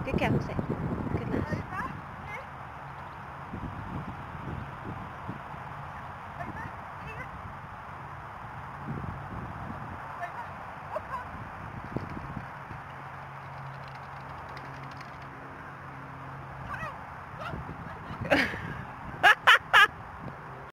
O que, que é? Você?